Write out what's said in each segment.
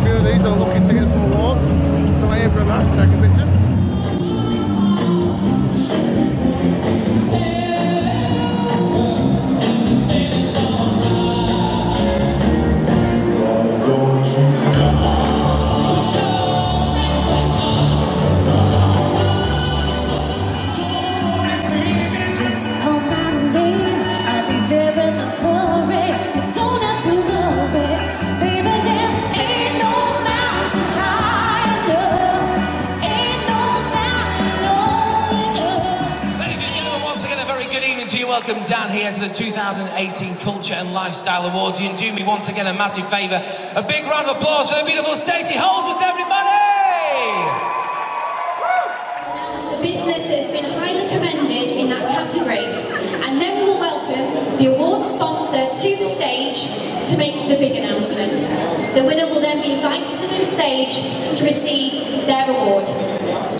a few of these are looking to get some awards. Still Welcome down here to the 2018 Culture and Lifestyle Awards. You can do me once again a massive favour. A big round of applause for the beautiful Stacey Holdsworth everybody! The business that has been highly commended in that category. And then we will welcome the award sponsor to the stage to make the big announcement. The winner will then be invited to the stage to receive their award.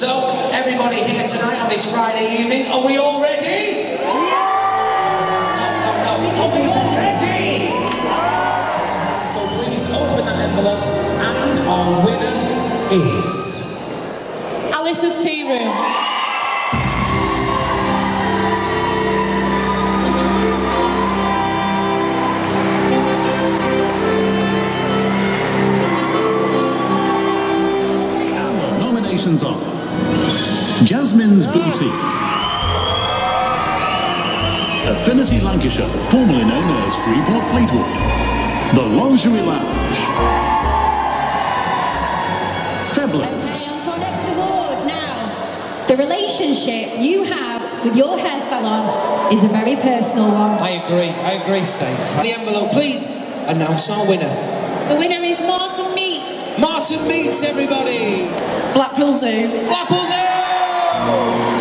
So, everybody here tonight on this Friday evening, are we all ready? Envelope and our winner is... Alice's Tea Room. Our nominations are Jasmine's Boutique, Affinity Lancashire, formerly known as Freeport Fleetwood, The Lingerie Lounge, Feblins, And to our next award now. The relationship you have with your hair salon is a very personal one. I agree, I agree, Stace. The envelope, please announce our winner. The winner is Martin Meat. Martin Meets, everybody! Blackpool Zoo. Blackpool Zoo!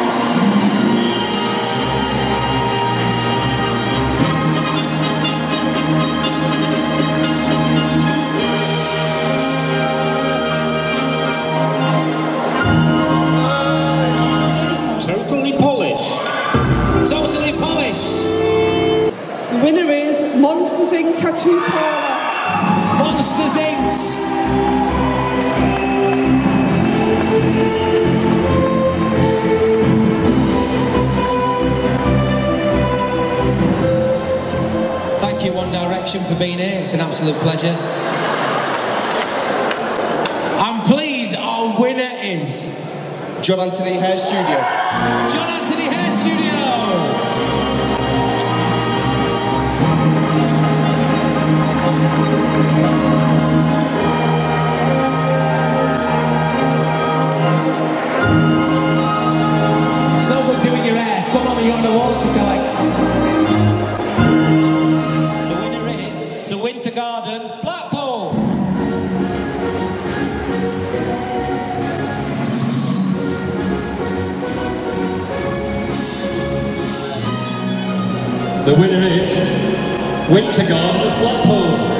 For being here. It's an absolute pleasure. And please, our winner is John Anthony Hair Studio. John Anthony Hair Studio. Gardens Blackpool. The winner is Winter Gardens Blackpool.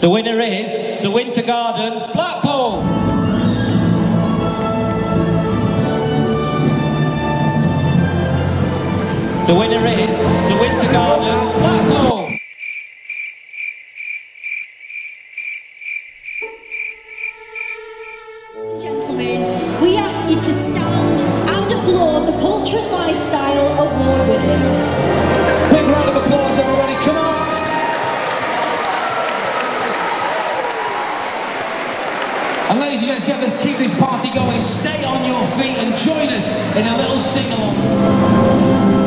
The winner is the Winter Gardens Blackpool. The winner is the Winter Gardens Blackpool. Gentlemen, we ask you to stand and applaud the Culture and Lifestyle Award winners. Big round of applause, everybody. Come on. And ladies and gentlemen, let's keep this party going. Stay on your feet and join us in a little sing-along.